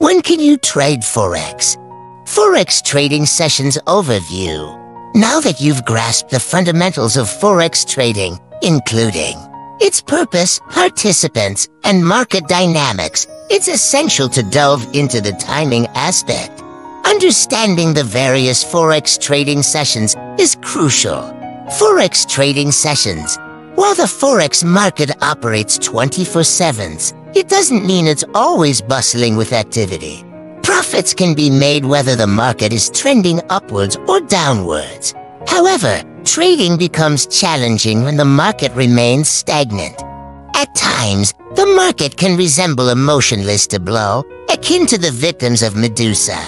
When can you trade Forex? Forex Trading Sessions Overview. Now that you've grasped the fundamentals of Forex trading, including its purpose, participants, and market dynamics, it's essential to delve into the timing aspect. Understanding the various Forex trading sessions is crucial. Forex trading sessions. While the Forex market operates 24-7, it doesn't mean it's always bustling with activity. Profits can be made whether the market is trending upwards or downwards. However, trading becomes challenging when the market remains stagnant. At times, the market can resemble a motionless tableau, akin to the victims of Medusa.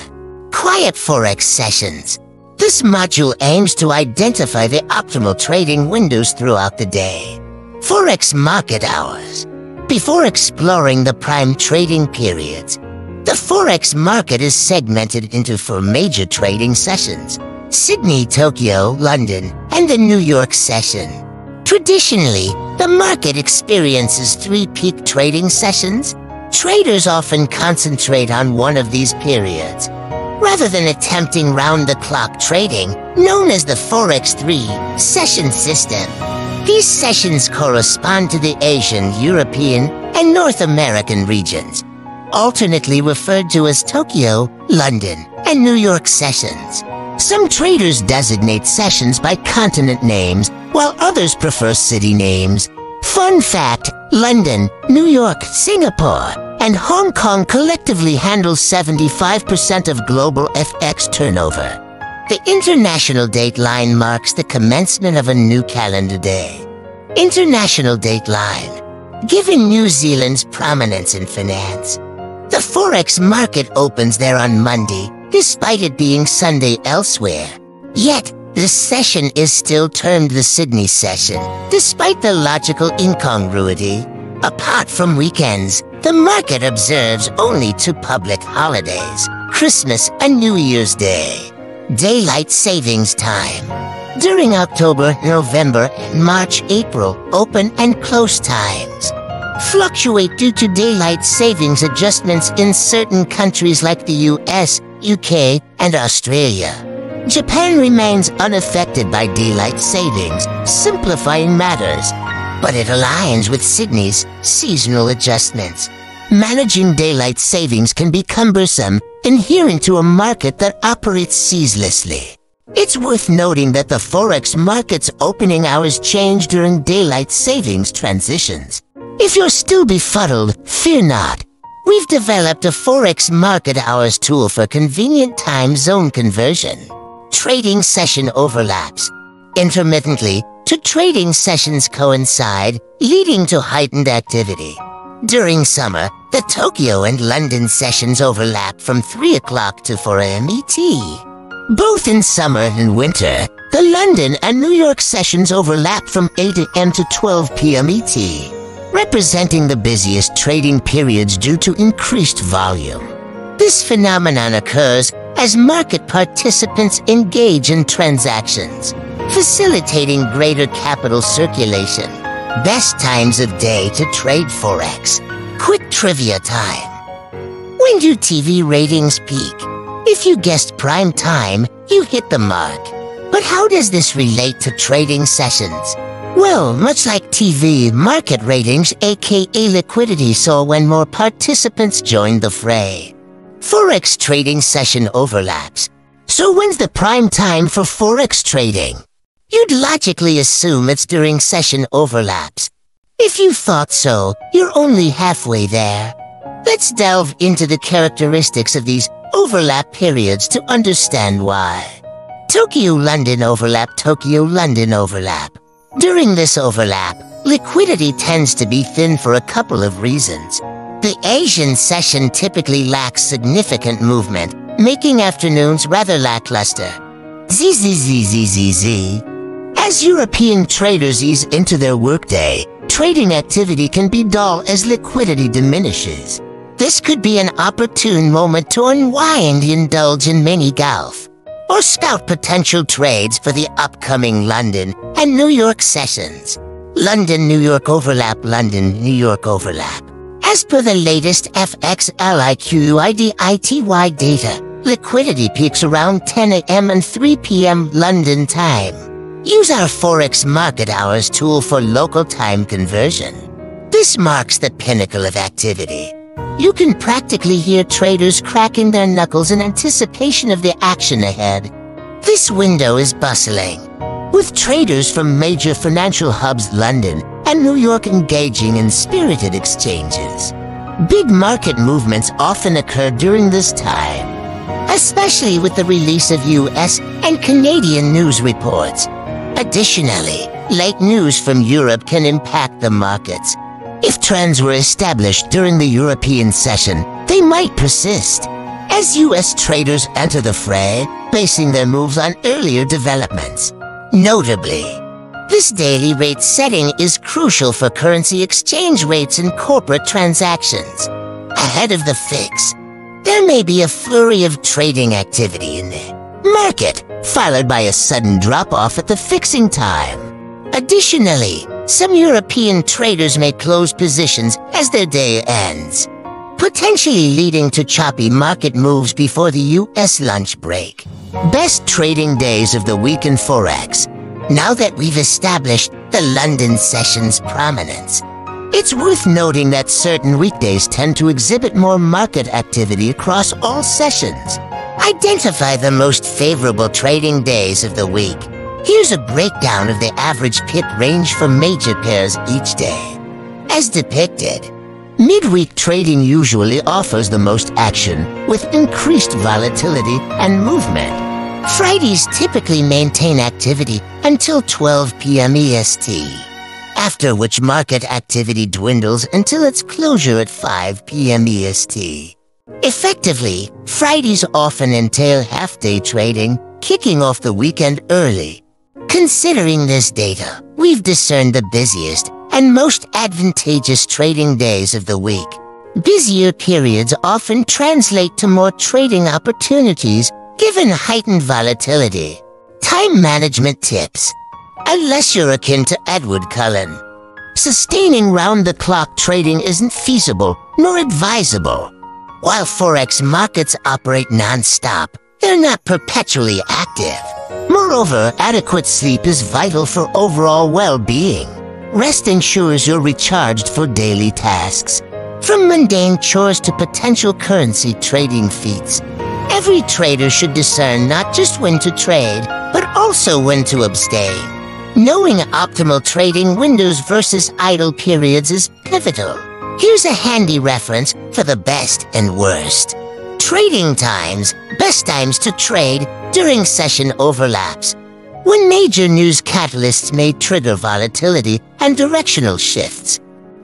Quiet Forex Sessions. This module aims to identify the optimal trading windows throughout the day. Forex Market Hours. Before exploring the prime trading periods, the Forex market is segmented into four major trading sessions Sydney, Tokyo, London, and the New York session. Traditionally, the market experiences three peak trading sessions. Traders often concentrate on one of these periods, rather than attempting round-the-clock trading, known as the Forex 3 session system. These sessions correspond to the Asian, European, and North American regions, alternately referred to as Tokyo, London, and New York sessions. Some traders designate sessions by continent names, while others prefer city names. Fun fact, London, New York, Singapore, and Hong Kong collectively handle 75% of global FX turnover. The international date line marks the commencement of a new calendar day. International date line. Given New Zealand's prominence in finance, the Forex market opens there on Monday, despite it being Sunday elsewhere. Yet, the session is still termed the Sydney session, despite the logical incongruity. Apart from weekends, the market observes only two public holidays, Christmas and New Year's Day. Daylight Savings Time. During October, November, March, April, open and close times fluctuate due to daylight savings adjustments in certain countries like the US, UK, and Australia. Japan remains unaffected by daylight savings, simplifying matters, but it aligns with Sydney's seasonal adjustments. Managing daylight savings can be cumbersome adhering to a market that operates ceaselessly. It's worth noting that the Forex market's opening hours change during daylight savings transitions. If you're still befuddled, fear not. We've developed a Forex market hours tool for convenient time zone conversion. Trading session overlaps. Intermittently, two trading sessions coincide, leading to heightened activity. During summer, the Tokyo and London sessions overlap from 3 o'clock to 4 a.m. ET. Both in summer and winter, the London and New York sessions overlap from 8 a.m. to 12 p.m. ET, representing the busiest trading periods due to increased volume. This phenomenon occurs as market participants engage in transactions, facilitating greater capital circulation. Best times of day to trade Forex. Quick trivia time. When do TV ratings peak? If you guessed prime time, you hit the mark. But how does this relate to trading sessions? Well, much like TV, market ratings, aka liquidity, saw when more participants joined the fray. Forex trading session overlaps. So when's the prime time for Forex trading? You'd logically assume it's during session overlaps. If you thought so, you're only halfway there. Let's delve into the characteristics of these overlap periods to understand why. Tokyo-London overlap, Tokyo-London overlap. During this overlap, liquidity tends to be thin for a couple of reasons. The Asian session typically lacks significant movement, making afternoons rather lackluster. ZZZZZZ. As European traders ease into their workday, trading activity can be dull as liquidity diminishes. This could be an opportune moment to unwind, indulge in mini golf, or scout potential trades for the upcoming London and New York sessions. London, New York overlap, London, New York overlap. As per the latest FXLIQUIDITY data, liquidity peaks around 10 a.m. and 3 p.m. London time. Use our Forex Market Hours tool for local time conversion. This marks the pinnacle of activity. You can practically hear traders cracking their knuckles in anticipation of the action ahead. This window is bustling, with traders from major financial hubs London and New York engaging in spirited exchanges. Big market movements often occur during this time, especially with the release of US and Canadian news reports. Additionally, late news from Europe can impact the markets. If trends were established during the European session, they might persist. As US traders enter the fray, basing their moves on earlier developments. Notably, this daily rate setting is crucial for currency exchange rates and corporate transactions. Ahead of the fix, there may be a flurry of trading activity in the market, followed by a sudden drop-off at the fixing time. Additionally, some European traders may close positions as their day ends, potentially leading to choppy market moves before the U.S. lunch break. Best trading days of the week in Forex. Now that we've established the London session's prominence, it's worth noting that certain weekdays tend to exhibit more market activity across all sessions. Identify the most favorable trading days of the week. Here's a breakdown of the average pip range for major pairs each day. As depicted, midweek trading usually offers the most action, with increased volatility and movement. Fridays typically maintain activity until 12 p.m. EST, after which market activity dwindles until its closure at 5 p.m. EST. Effectively, Fridays often entail half-day trading, kicking off the weekend early. Considering this data, we've discerned the busiest and most advantageous trading days of the week. Busier periods often translate to more trading opportunities Given heightened volatility, time management tips, unless you're akin to Edward Cullen, sustaining round-the-clock trading isn't feasible nor advisable. While Forex markets operate non-stop, they're not perpetually active. Moreover, adequate sleep is vital for overall well-being. Rest ensures you're recharged for daily tasks, from mundane chores to potential currency trading feats. Every trader should discern not just when to trade, but also when to abstain. Knowing optimal trading windows versus idle periods is pivotal. Here's a handy reference for the best and worst. Trading times, best times to trade during session overlaps. When major news catalysts may trigger volatility and directional shifts.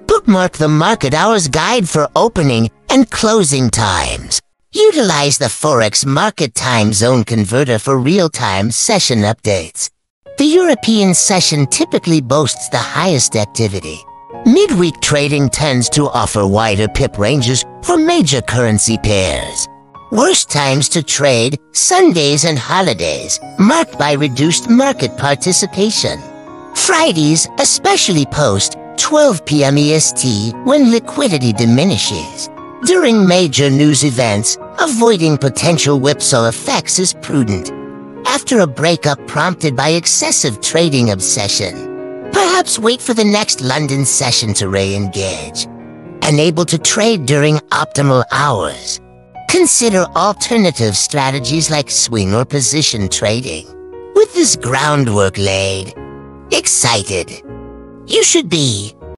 Bookmark the market hours guide for opening and closing times. Utilize the Forex Market Time Zone Converter for real-time session updates. The European session typically boasts the highest activity. Midweek trading tends to offer wider pip ranges for major currency pairs. Worst times to trade, Sundays and holidays, marked by reduced market participation. Fridays especially post 12 p.m. EST when liquidity diminishes. During major news events, avoiding potential whipsaw effects is prudent. After a breakup prompted by excessive trading obsession, perhaps wait for the next London session to re-engage. Unable to trade during optimal hours, consider alternative strategies like swing or position trading. With this groundwork laid, excited, you should be